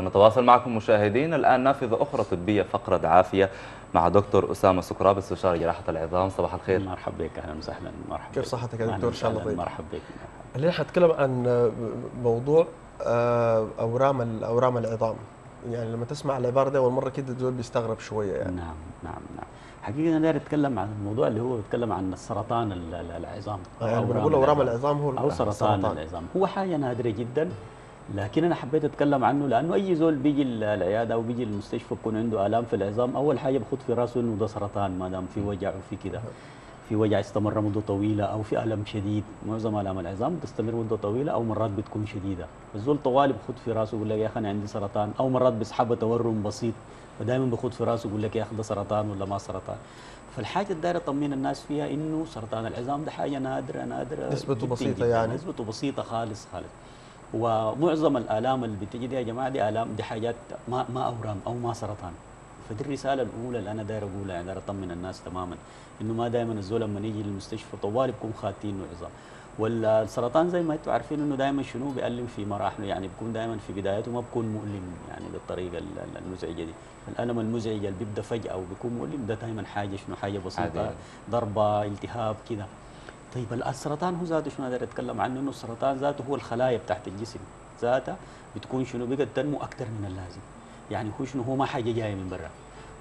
نتواصل معكم مشاهدين. الآن نافذة أخرى طبية فقرة عافية مع دكتور أسامة سكراب استشاري جراحة العظام. صباح الخير. مرحبا بك. أهلا وسهلا. مرحبا كيف صحتك يا دكتور؟ إن شاء الله طيب. مرحبا بك. اليوم حنتكلم عن موضوع آه، أورام أورام العظام. يعني لما تسمع العبارة دي أول مرة كده الزول بيستغرب شوية يعني. نعم نعم نعم. حقيقة أنا داير أتكلم عن الموضوع اللي هو بيتكلم عن السرطان ال- ال- العظام. أو يعني أورام العظام. هو أو سرطان العظام. هو حاجة نادرة جدا. لكن أنا حبيت أتكلم عنه لأنه أي زول بيجي ال- العيادة أو بيجي المستشفى يكون عنده آلام في العظام أول حاجة بخط في راسه إنه ده سرطان ما دام في وجع وفي كده. في وجع استمر مدة طويلة أو في الم شديد. معظم آلام العظام بتستمر مدة طويلة أو مرات بتكون شديدة. الزول طوالي بخط في راسه يقول لك يا أخي أنا عندي سرطان أو مرات بيسحبها تورم بسيط فدائما بخط في راسه يقول لك يا أخي ده سرطان ولا ما سرطان. فالحاجة اللي داير اطمن الناس فيها إنه سرطان العظام ده حاجة نادرة نادرة نسبته جداً. يعني. نسبته بسيطة خالص خالص. ومعظم الآلام اللي بتجي دي يا جماعة دي آلام دي حاجات ما ما أورام أو ما سرطان. فدي الرسالة الأولى اللي أنا داير أقولها يعني داير أطمن الناس تماما إنه ما دائما الزول لما يجي للمستشفى طوال بيكون خاتين عظام والسرطان زي ما أنتم عارفين إنه دائما شنو؟ بيألم في مراحله يعني بيكون دائما في بدايته ما بيكون مؤلم يعني بالطريقة ال- ال- المزعجة دي. الألم المزعج اللي بيبدأ فجأة وبيكون مؤلم ده دائما حاجة شنو؟ حاجة بسيطة. ضربة التهاب كده طيب السرطان هو ذاته شنو؟ أقدر أتكلم عنه إنه السرطان ذاته هو الخلايا بتاعت الجسم. ذاتها بتكون شنو؟ بقت تنمو أكثر من اللازم. يعني هو شنو؟ هو ما حاجة جاية من برا.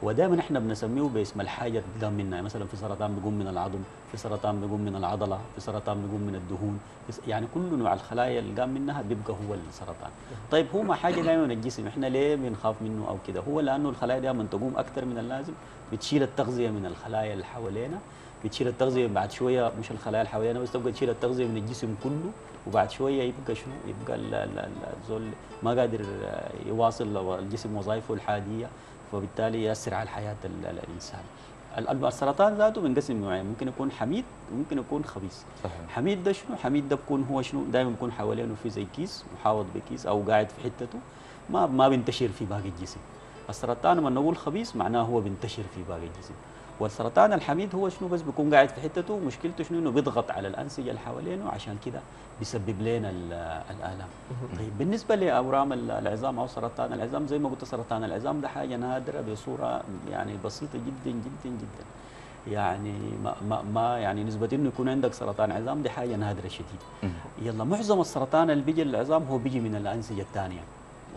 ودائما إحنا بنسميه باسم الحاجة اللي قام منها يعني مثلا في سرطان بيقوم من العظم في سرطان بيقوم من العضلة في سرطان بيقوم من الدهون. يعني كل نوع الخلايا اللي قام منها بيبقى هو السرطان. طيب هو ما حاجة جاية من الجسم. إحنا ليه بنخاف منه أو كده؟ هو لأنه الخلايا دي لما تقوم أكثر من اللازم بتشيل التغذية من الخلايا اللي حوالينا. بتشيل التغذية بعد شوية مش الخلايا حوالينا بس تبقى تشيل التغذية من الجسم كله وبعد شوية يبقى شنو؟ يبقى ال- ال- ال- الزول ما قادر يواصل الجسم وظائفه الحادية فبالتالي يأثر على حياه ال- ال- الإنسان. ال- ال- السرطان ذاته بينقسم نوعين ممكن يكون حميد وممكن يكون خبيث. صحيح. حميد ده شنو؟ حميد ده بكون هو شنو؟ دائما بيكون حوالينه في زي كيس محاوط بكيس أو قاعد في حتته ما ما بينتشر في باقي الجسم. السرطان لما نقول خبيث معناه هو بينتشر في باقي الجسم. والسرطان الحميد هو شنو بس بيكون قاعد في حتته مشكلته شنو؟ إنه بيضغط على الأنسجة اللي حوالينه عشان كده بيسبب لنا ال- الآلام. طيب بالنسبة لأورام ال- العظام أو سرطان العظام زي ما قلت سرطان العظام ده حاجة نادرة بصورة يعني بسيطة جدا جدا جدا. يعني ما, ما, ما يعني نسبة إنه يكون عندك سرطان عظام دي حاجة نادرة شديد. يلا معظم السرطان اللي بيجي للعظام هو بيجي من الأنسجة الثانية.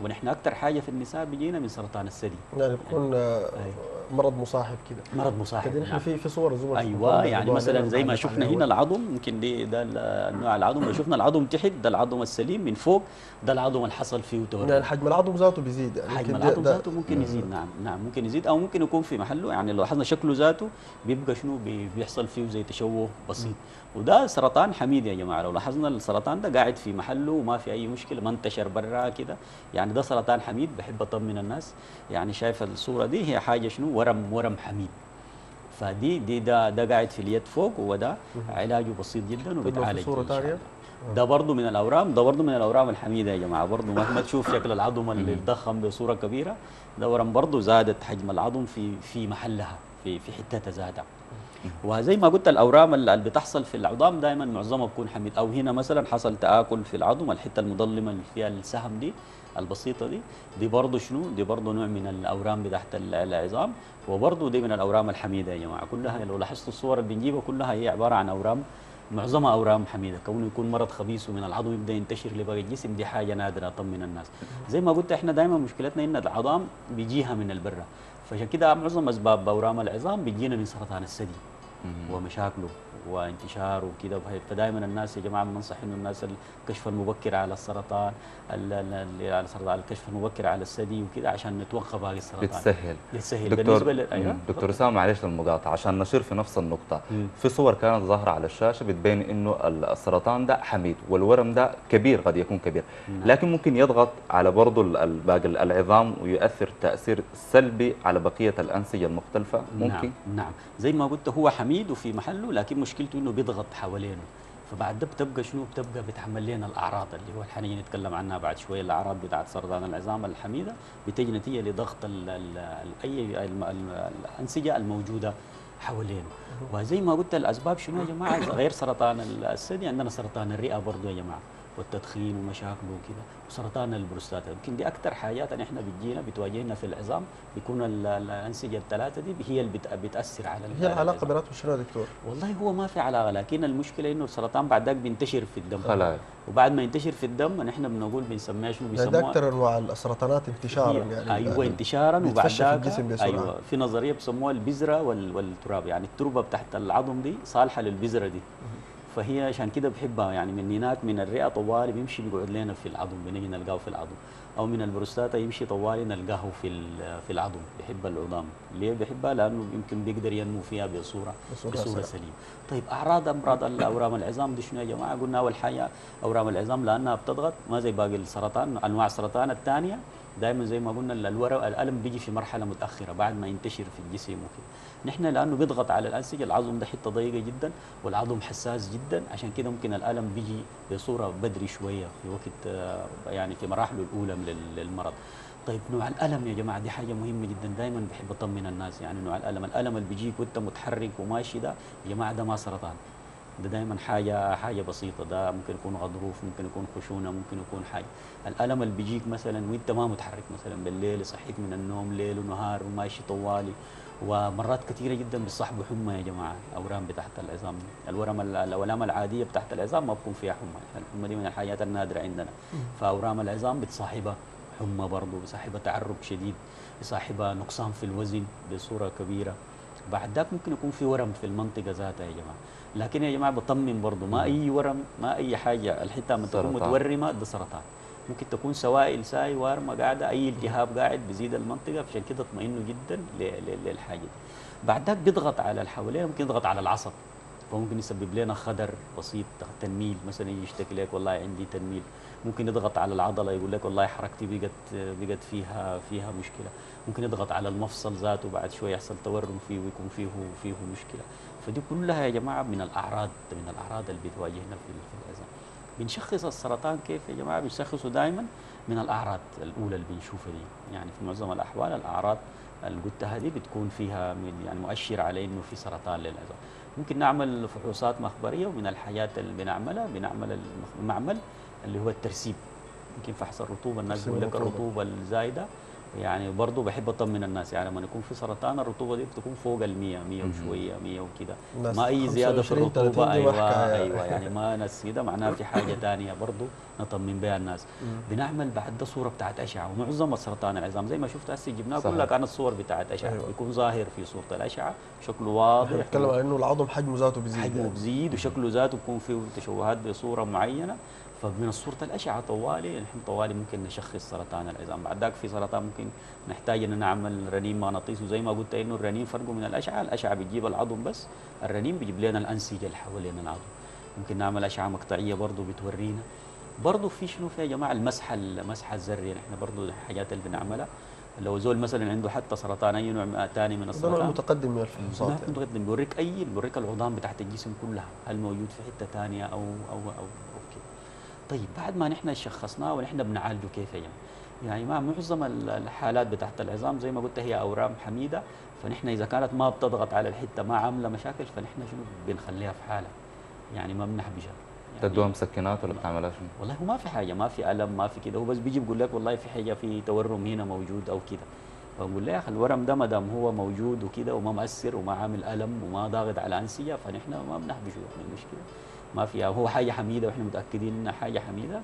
ونحن أكثر حاجة في النساء بيجينا من سرطان الثدي. يعني بيكون آه، أي. مرض مصاحب كده. مرض مصاحب كده نحن نعم. في في صور الزملاء أيوه يعني مثلا زي ما شفنا هنا العظم ممكن دي ده ال- النوع العظم. لو شفنا العظم تحت ده العظم السليم من فوق ده العظم اللي حصل فيه يعني تورم حجم العظم ذاته بيزيد يعني حجم العظم ذاته ممكن يزيد نعم نعم ممكن يزيد أو ممكن يكون في محله. يعني لو لاحظنا شكله ذاته بيبقى شنو؟ بي- بيحصل فيه زي تشوه بسيط. وده سرطان حميد يا جماعة لو لاحظنا السرطان ده قاعد في محله وما في أي مشكلة ما انتشر برا كده. يعني ده سرطان حميد بحب أطمن الناس. يعني شايف الصورة دي هي حاجة شنو؟ ورم ورم حميد. فدي دي ده ده قاعد في اليد فوق وده علاجه بسيط جدا وبيتعالج. ده برضه من الأورام ده برضه من الأورام الحميدة يا جماعة. برضه ما ما تشوف شكل العظم اللي اتضخم بصورة كبيرة ده ورم برضه زادت حجم العظم في في محلها في في حتتها زادها وزي ما قلت الأورام اللي بتحصل في العظام دائما معظمها بتكون حميد. أو هنا مثلا حصل تآكل في العظم الحتة المظلمه اللي فيها السهم دي البسيطة دي. دي برضه شنو؟ دي برضه نوع من الأورام بتاعت ال- العظام. وبرضه دي من الأورام الحميدة يا جماعة. كلها لو لاحظتوا الصور اللي بنجيبها كلها هي عبارة عن أورام معظمها أورام حميدة. كونه يكون مرض خبيث ومن العظم يبدأ ينتشر لباقي الجسم دي حاجة نادرة اطمن الناس. زي ما قلت إحنا دائما مشكلتنا إن العظام بيجيها من البرة. فعشان كده معظم أسباب أورام العظام بيجينا من سرطان الثدي. ومشاكله. وانتشاره وكده. فدائما الناس يا جماعة بننصح إنه الناس الكشف المبكر على السرطان ال- ال- ال- على السرطان الكشف المبكر على الثدي وكده عشان نتوقف باقي السرطان. بتسهل بتسهل دكتور بالنسبة مم. دكتور اسامه معلش للمقاطعة عشان نشير في نفس النقطة. مم. في صور كانت ظاهرة على الشاشة بتبين إنه السرطان ده حميد والورم ده كبير قد يكون كبير. نعم. لكن ممكن يضغط على برضه باقي العظام ويؤثر تأثير سلبي على بقية الأنسجة المختلفة. ممكن؟ نعم. نعم زي ما قلت هو حميد وفي محله لكن مشكلته إنه بيضغط حوالينه. فبعد ده بتبقى شنو؟ بتبقى بتحمل لنا الأعراض اللي هو حنيجي نتكلم عنها بعد شوية الأعراض بتاعت سرطان العظام الحميدة بتجي نتيجة لضغط ال ال ال أي الأنسجة الموجودة حوالينه. وزي ما قلت الأسباب شنو يا جماعة؟ غير سرطان الثدي عندنا سرطان الرئة برضه يا جماعة. والتدخين ومشاكله وكده وسرطان البروستاتا. يمكن دي أكثر حاجات أن إحنا بتجينا بتواجهنا في العظام. بيكون ال- ال- الأنسجة الثلاثة دي هي اللي بت- بتأثر على هي العلاقه. بيناتهم شنو يا دكتور؟ والله هو ما في علاقة لكن المشكلة إنه السرطان بعد ذاك بينتشر في الدم. خلايا وبعد ما ينتشر في الدم نحن بنقول بنسميها شنو يعني ده بيسموها أكثر انواع السرطانات انتشارا يعني. أيوه انتشارا. وبعد في ذاك الجسم. أيوه في نظرية بيسموها البذرة وال- والتراب. يعني التربة بتاعت العظم دي صالحة للبذرة دي. فهي عشان كده بحبها. يعني من هناك من الرئة طوالي بيمشي بيقعد لنا في العظم بنيجي نلقاه في العظم أو من البروستاتا يمشي طوالي نلقاه في في العظم بيحب العظام. ليه بيحبها؟ لأنه يمكن بيقدر ينمو فيها بصورة بصورة بصورة سريعة. سليمة. طيب أعراض أمراض الاورام العظام دي شنو يا جماعة؟ قلنا أول حاجة أورام العظام لأنها بتضغط ما زي باقي السرطان أنواع السرطان الثانية دائما زي ما قلنا الورم الالم بيجي في مرحلة متأخرة بعد ما ينتشر في الجسم وكده. نحن لأنه بيضغط على الانسجه العظم ده حتة ضيقة جدا والعظم حساس جدا. عشان كده ممكن الالم بيجي بصورة بدري شوية في وقت آه، يعني في مراحله الأولى من ال- للمرض. طيب نوع الالم يا جماعة دي حاجة مهمة جدا. دائما بحب أطمن الناس يعني نوع الالم الالم اللي بيجيك وأنت متحرك وماشي ده يا جماعة ده ما سرطان. ده دائما حاجة حاجة بسيطة. ده ممكن يكون غضروف ممكن يكون خشونة ممكن يكون حاجة. الألم اللي بيجيك مثلا وأنت ما متحرك مثلا بالليل صحيت من النوم ليل ونهار وماشي طوالي. ومرات كثيرة جدا بيصاحبوا حمى يا جماعة اورام بتاعت العظام. الورم ال- الأورام العادية بتاعت العظام ما بتكون فيها حمى. الحمى دي من الحاجات النادرة عندنا. فأورام العظام بتصاحبها حمى برضه بصاحبها تعرق شديد بصاحبها نقصان في الوزن بصورة كبيرة. بعد ذاك ممكن يكون في ورم في المنطقة ذاتها يا جماعة. لكن يا جماعة بطمن برضه ما أي ورم ما أي حاجة الحته لما تكون. متورمة ده سرطان ممكن تكون سوائل ساي وارمة قاعدة أي التهاب قاعد بيزيد المنطقة عشان كده اطمئنوا جدا للحاجة دي. بعد ذاك بيضغط على اللي حواليه ممكن يضغط على العصب. فممكن يسبب لنا خدر بسيط تنميل مثلا يجي يشتكي لك والله عندي تنميل. ممكن يضغط على العضلة يقول لك والله حركتي بقت بقت فيها فيها مشكلة. ممكن يضغط على المفصل ذاته بعد شوية يحصل تورم فيه ويكون فيه فيه مشكلة. فدي كلها يا جماعة من الأعراض من الأعراض اللي بتواجهنا في في العظام بنشخص السرطان كيف يا جماعة؟ بنشخصه دائما من الأعراض الأولى اللي بنشوفها دي. يعني في معظم الأحوال الأعراض اللي قلتها دي بتكون فيها من يعني مؤشر على إنه في سرطان للعظام ممكن نعمل فحوصات مخبرية ومن الحاجات اللي بنعملها بنعمل المعمل اللي هو الترسيب. يمكن فحص الرطوبة الناس بيقول لك. الرطوبة الزايدة. يعني برضه بحب أطمن الناس. يعني لما يكون في سرطان الرطوبة دي بتكون فوق ال 100 100 وشوية 100 وكده. ما أي زيادة في 25 30 الرطوبة. أيوه. أيوه. يعني ما ناس كده معناها في حاجة ثانية برضه نطمن بها الناس. بنعمل بعد ده صورة بتاعت أشعة ومعظم السرطان العظام. زي ما شفت هسه جبناها. كلها كانت صور بتاعت أشعة. أيوة. بيكون ظاهر في صورة الأشعة شكله واضح. بنتكلم عن إنه العظم حجمه ذاته بيزيد حجمه يعني. بزيد وشكله ذاته بيكون فيه تشوهات بصورة معينة. فمن صوره الأشعة طوالي نحن طوالي ممكن نشخص سرطان العظام. بعد ذاك في سرطان ممكن نحتاج إن نعمل رنين مغناطيسي. وزي ما قلت إنه الرنين فرقه من الأشعة. الأشعة بتجيب العظم بس الرنين بيجيب لنا الأنسجة اللي حوالين العظم. ممكن نعمل أشعة مقطعية برضه بتورينا. برضه في شنو في يا جماعة؟ المسحة المسحه الذرية. نحن برضه الحاجات اللي بنعملها. لو زول مثلا عنده حتى سرطان أي نوع ثاني من السرطان متقدم من الفحوصات ما يعني. متقدم. بيوريك أي بيوريك العظام بتاعت الجسم كلها. هل موجود في حتة ثانية أو أو أو, أو كده. طيب بعد ما نحن شخصناه ونحن بنعالجه كيف يعني يعني ما معظم ال- الحالات بتاعت العظام زي ما قلت هي أورام حميدة فنحن إذا كانت ما بتضغط على الحتة ما عاملة مشاكل فنحن شنو؟ بنخليها في حالها يعني ما بنحبشها يعني تدوها مسكنات ولا بتعملها شنو؟ والله هو ما في حاجة ما في ألم ما في كده. هو بس بيجي بيقول لك والله في حاجة في تورم هنا موجود أو كده. فبقول له يا أخي الورم ده ما دام هو موجود وكده وما مؤثر وما عامل ألم وما ضاغط على انسجه فنحن ما بنحبشه إحنا المشكلة ما فيها. هو حاجة حميدة وإحنا متأكدين إنها حاجة حميدة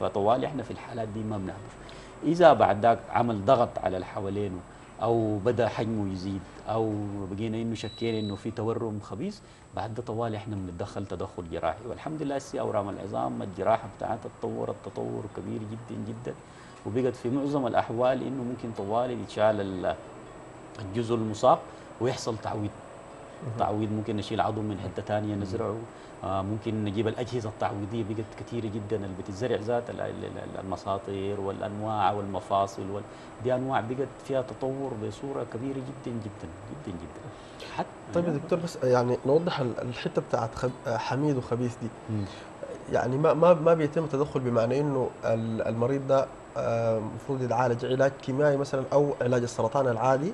فطوال إحنا في الحالات دي ما بنحبشه إذا بعد ذاك عمل ضغط على اللي حوالينه أو بدأ حجمه يزيد أو بقينا إنه شكينا إنه في تورم خبيث بعد ده طوال إحنا بنتدخل تدخل جراحي. والحمد لله هسه اورام العظام الجراحة بتاعتها تطورت تطور كبير جدا جدا وبقت في معظم الأحوال إنه ممكن طوال يتشال ال- الجزء المصاب ويحصل تعويض. تعويض ممكن نشيل عظم من حتة ثانية نزرعه. آه ممكن نجيب الأجهزة التعويضية بقت كثيره جدا. اللي بتتزرع ذات ال- ال- ال- المساطير والأنواع والمفاصل وال... دي أنواع بقت فيها تطور بصورة كبيرة جدا جدا جدا جدا. حتى طيب يا دكتور بس يعني نوضح ال- الحتة بتاعت خب... حميد وخبيث دي. يعني ما ما ما بيتم التدخل بمعنى إنه ال- المريض ده آه، المفروض يتعالج علاج كيميائي مثلا أو علاج السرطان العادي.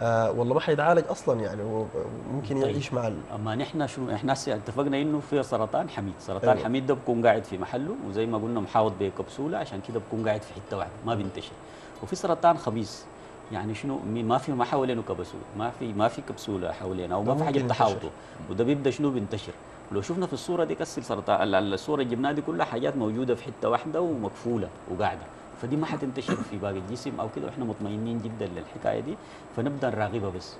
آه، والله ما حيتعالج أصلا يعني هو ممكن طيب. يعيش مع ال... أما نحن شنو إحنا اتفقنا إنه في سرطان حميد، سرطان أيوة. حميد ده بكون قاعد في محله وزي ما قلنا محاوط بكبسولة عشان كده بكون قاعد في حتة واحدة ما بينتشر. وفي سرطان خبيث. يعني شنو؟ ما في ما حوالينه كبسول ما في ما في كبسولة حوالينه أو ما في حاجة تحاوطه. وده بيبدأ شنو؟ بينتشر. ولو شفنا في الصورة دي كسر سرطان ال- ال- الصورة اللي جبناها دي كلها حاجات موجودة في حتة واحدة ومقفولة وقاعدة. فدي ما حتنتشر في باقي الجسم أو كده وإحنا مطمئنين جدا للحكاية دي فنبدأ نراقبها بس.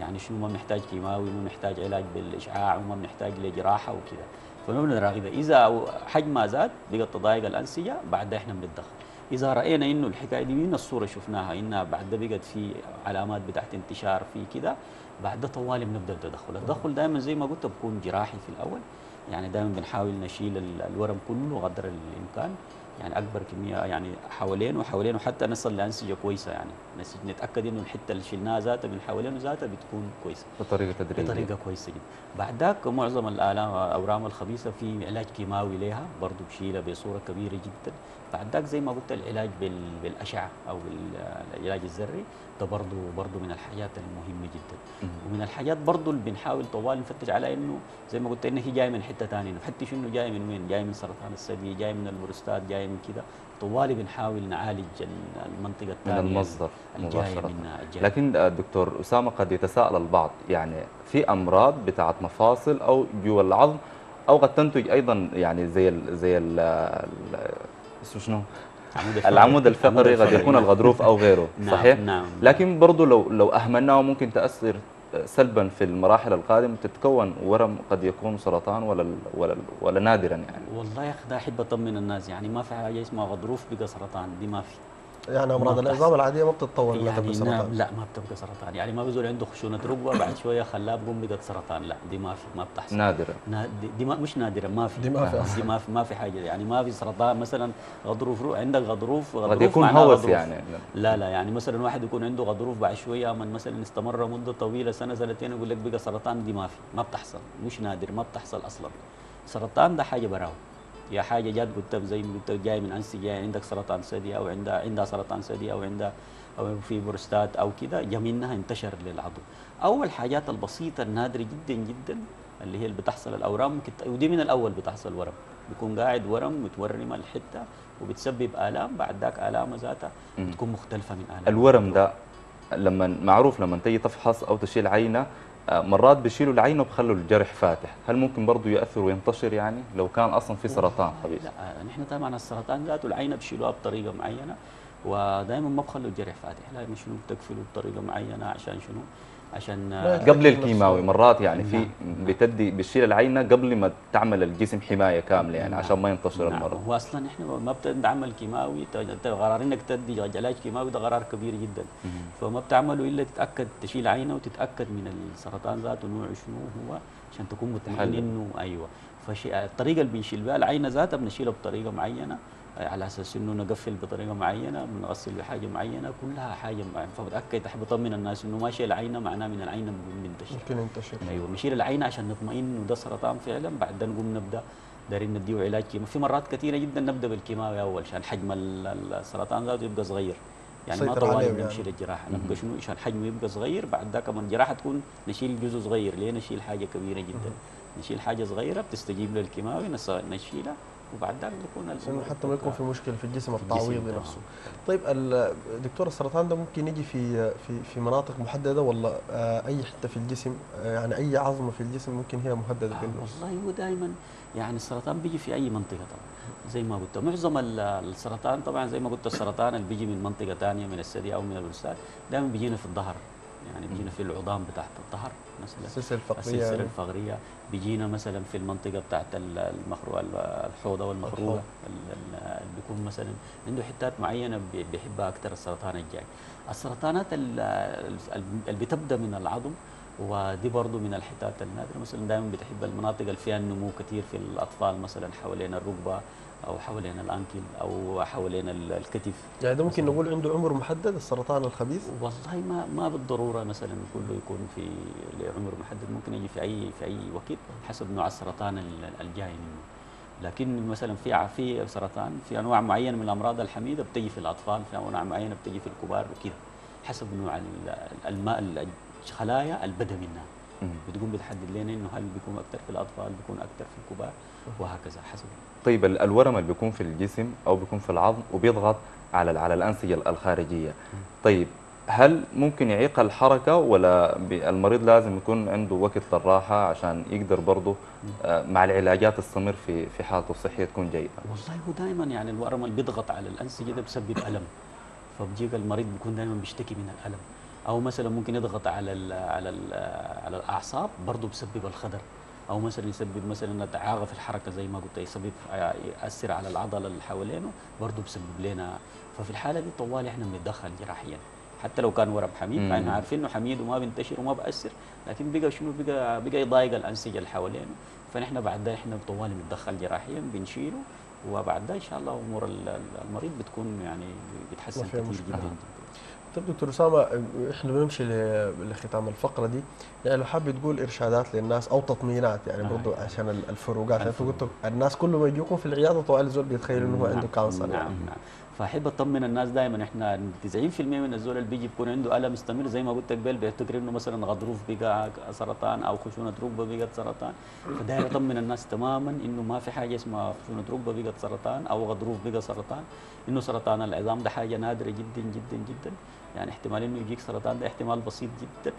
يعني شنو ما بنحتاج كيماوي ما بنحتاج علاج بالإشعاع وما بنحتاج لجراحة وكده. فنبدأ نراقبها إذا حجمها زاد بقت تضايق الأنسجة بعد إحنا بنتدخل إذا رأينا إنه الحكاية دي من الصورة شفناها انها بعد بقت في علامات بتاعت انتشار في كده بعد ده طوالي بنبدأ التدخل التدخل دائما زي ما قلت بكون جراحي في الأول. يعني دائما بنحاول نشيل ال- الورم كله قدر الإمكان. يعني أكبر كمية يعني حوالينه وحوالينه حتى نصل لأنسجة كويسة يعني. نتأكد إنه الحتة اللي شلناها ذاتها من حوالينه ذاتها بتكون كويسة. بطريقة تدريجية. بطريقة كويسة جدا. بعد ذاك معظم الالام الاورام الخبيثة في علاج كيماوي لها برضه بشيلها بصورة كبيرة جدا. بعد ذاك زي ما قلت العلاج بال- بالأشعة أو العلاج الذري ده برضه برضه من الحاجات المهمة جدا. ومن الحاجات برضه اللي بنحاول طوال نفتش على إنه زي ما قلت إنه هي جاية من حتة ثانية نفتش إنه جاي من وين؟ جاي من سرطان الثدي جاي من البروستات جاي من كده. طوالي بنحاول نعالج ال- المنطقة من الثانية المصدر الجاية مباشرة. منها الجاية. لكن آه، دكتور أسامة قد يتساءل البعض يعني في أمراض بتاعت مفاصل أو جوا العظم أو قد تنتج أيضا يعني زي ال زي ال ال- اسمه شنو؟ العمود الفقري. قد يكون. الغضروف أو غيره نعم، صحيح؟ نعم. لكن برضه لو لو أهملناه ممكن تأثر سلبا في المراحل القادمة تتكون ورم قد يكون سرطان ولا ولا ولا نادرا يعني. والله يا أخي ده أحب أطمن الناس يعني ما في حاجة اسمها غضروف بقى سرطان دي ما في. يعني أمراض العظام العادية ما بتتطور يعني تبقى نعم سرطان. لا ما بتبقى سرطان. يعني ما بيزول عنده خشونة ركبه بعد شوية خلاه بقوم بقت سرطان. لا دي ما في ما بتحصل. نادرا نا- دي, دي ما مش نادرة ما في. دي ما في آه،. دي ما في ما في حاجة. يعني ما في سرطان. مثلا غضروف رو عندك غضروف غضروف قد يكون هوس غضروف. يعني. لا لا يعني مثلا واحد يكون عنده غضروف بعد شوية من مثلا استمر مدة طويلة سنة سنتين يقول لك بقى سرطان دي ما في. ما بتحصل. مش نادر ما بتحصل أصلا. سرطان ده حاجة براو يا حاجة جات قلت زي ما قلت جاي من أنسجة جاي عندك سرطان ثدي أو عندها عندها سرطان ثدي أو عندها أو في بروستات أو كده جا منها انتشر للعضو. أو الحاجات البسيطة النادرة جدا جدا اللي هي اللي بتحصل الأورام ممكن ودي من الأول بتحصل ورم. بيكون قاعد ورم متورم الحته وبتسبب آلام بعد ذاك آلامة ذاتها. بتكون مختلفة من آلام. الورم ده لما معروف لما تيجي تفحص أو تشيل عينة مرات بيشيلوا العينه وبخلوا الجرح فاتح. هل ممكن برضه ياثر وينتشر يعني؟ لو كان أصلا في سرطان خبيث. لا نحن طبعا السرطان ذاته العينه بشيلوها بطريقة معينة ودائما ما بخلوا الجرح فاتح. لا شنو بتقفلوا بطريقة معينة عشان شنو؟ عشان آه، قبل. الكيماوي مرات يعني في نعم. بتدي بتشيل العينة قبل ما تعمل الجسم حماية كاملة يعني نعم. عشان ما ينتشر نعم المرض هو أصلا إحنا ما بتعمل كيماوي قرار إنك تدي علاج كيماوي ده قرار كبير جدا مم. فما بتعمله إلا تتأكد تشيل عينة وتتأكد من السرطان ذاته نوعه شنو هو عشان تكون مطمئن. إنه أيوه فشي الطريقة اللي بنشيل بها العينة ذاتها بنشيلها بطريقة معينة على أساس إنه نقفل بطريقة معينة بنغسل بحاجة معينة كلها حاجة معينه فبتاكد أحب أطمن الناس إنه ما شيل عينة معناه من العينة بننتشر ممكن ينتشر. أيوه بنشيل العينة عشان نطمئن انه ده سرطان فعلا بعد ده نقوم نبدأ دايرين نديه علاج كيماوي. في مرات كثيرة جدا نبدأ بالكيماوي أول عشان حجم ال- ال- السرطان ذاته يبقى صغير. يعني ما طوال بنمشي يعني. للجراحه. نبقى شنو؟ عشان حجمه يبقى صغير بعد ذاك من الجراحه تكون نشيل جزء صغير. ليه نشيل حاجة كبيرة جدا؟ نشيل حاجة صغيرة بتستجيب للكيماوي نشيلها. وبعد بكون عشان الأمور حتى ما يكون في مشكلة في الجسم التعويضي. نفسه. طيب دكتور السرطان ده ممكن يجي في في في مناطق محددة ولا آه، أي حتة في الجسم؟ آه، يعني أي عظمة في الجسم ممكن هي مهدده آه بانه والله هو دائما يعني السرطان بيجي في أي منطقة طبعا زي ما قلت. معظم ال- السرطان طبعا زي ما قلت السرطان اللي بيجي من منطقة ثانية من الثدي أو من البروستات دائما بيجينا في الظهر. يعني بيجينا في العظام بتاعت الظهر. مثلا. السلسلة الفقرية. السلسلة. الفقرية. بيجينا مثلا في المنطقة بتاعت ال- المخرو الحوضة والمخروقه اللي بيكون مثلا عنده حتات معينة بي- بيحبها أكثر السرطان الجاي. السرطانات ال- ال- اللي بتبدأ من العظم ودي برضو من الحتات النادره مثلا دائما بتحب المناطق اللي فيها النمو كثير في الأطفال مثلا حوالين الركبة أو حوالين الانكل أو حوالين ال- الكتف يعني ده ممكن مثلاً. نقول عنده عمر محدد السرطان الخبيث والله ما ما بالضرورة مثلا كله يكون في لعمر محدد ممكن يجي في اي في أي وقت حسب نوع السرطان ال- الجاي منه لكن مثلا في في سرطان في أنواع معينة من الأمراض الحميدة بتجي في الأطفال في أنواع معينة بتجي في الكبار وكده حسب نوع ال- الماء الخلايا اللي بدا منها. بتقوم بتحدد لنا إنه هل بيكون أكثر في الأطفال بيكون أكثر في الكبار وهكذا حسب. طيب ال- الورم اللي بيكون في الجسم أو بيكون في العظم وبيضغط على على الأنسجة ال- الخارجية. طيب هل ممكن يعيق الحركة ولا المريض لازم يكون عنده وقت للراحة عشان يقدر برضه آه، مع العلاجات يستمر في في حالته الصحية تكون جيدة؟ والله هو دائما يعني الورم اللي بيضغط على الأنسجة ده بسبب ألم. فبيجيك المريض بيكون دائما بيشتكي من الألم. أو مثلا ممكن يضغط على ال على ال على الأعصاب برضه بسبب الخدر أو مثلا يسبب مثلا ادعاغه في الحركة زي ما قلت يسبب يأثر على العضلة اللي حوالينه برضه بسبب لنا. ففي الحالة دي طوال إحنا بنتدخل جراحيا. حتى لو كان ورم حميد. فإحنا عارفين إنه حميد وما بينتشر وما بأثر لكن بقى شنو؟ بقى بقى يضايق الأنسجة اللي حوالينه. فنحن بعد ده إحنا طوال بنتدخل جراحيا بنشيله. وبعد ده إن شاء الله أمور ال- ال- المريض بتكون يعني بتحسن كثير. جدا. طيب دكتور أسامة إحنا بنمشي لختام الفقرة دي. يعني لو حابب تقول إرشادات للناس أو تطمينات يعني آه. برضو عشان ال- الفروقات. يعني انت. قلت الناس كل ما يجيكم في العيادة طوال الزول بيتخيل إنه هو نعم، عنده كانسر نعم يعني نعم. فأحب أطمن الناس دائما إحنا 90% من الزول اللي بيجي بيكون عنده ألم مستمر زي ما قلت قبل بيفتكر إنه مثلا غضروف بقى سرطان أو خشونة ركبة بقت سرطان. فداير أطمن الناس تماما إنه ما في حاجة اسمها خشونة ركبة بقت سرطان أو غضروف بقى سرطان. إنه سرطان العظام ده حاجة نادرة جدا جدا جدا. يعني احتمال إنه يجيك سرطان ده احتمال بسيط جدا.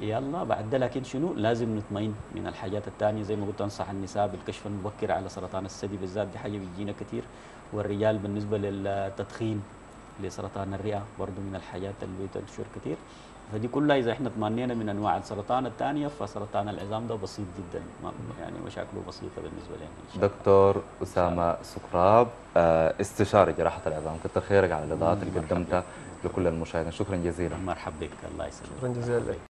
يلا بعد ده لكن شنو؟ لازم نطمئن من الحاجات الثانية زي ما قلت أنصح النساء بالكشف المبكر على سرطان الثدي بالذات. دي حاجة بتجينا كثير والرجال بالنسبة للتدخين لسرطان الرئة برضه من الحاجات اللي بتنتشر كثير فدي كلها إذا إحنا اطمئنينا من أنواع السرطان الثانية فسرطان العظام ده بسيط جدا. يعني مشاكله بسيطة بالنسبة لنا دكتور أسامة سكراب آه، استشاري جراحة العظام. كتر خيرك على الاضاءات اللي قدمتها. لكل المشاهدين. شكرا جزيلا. مرحبا بك. الله يسلمك. شكرا جزيلا لك.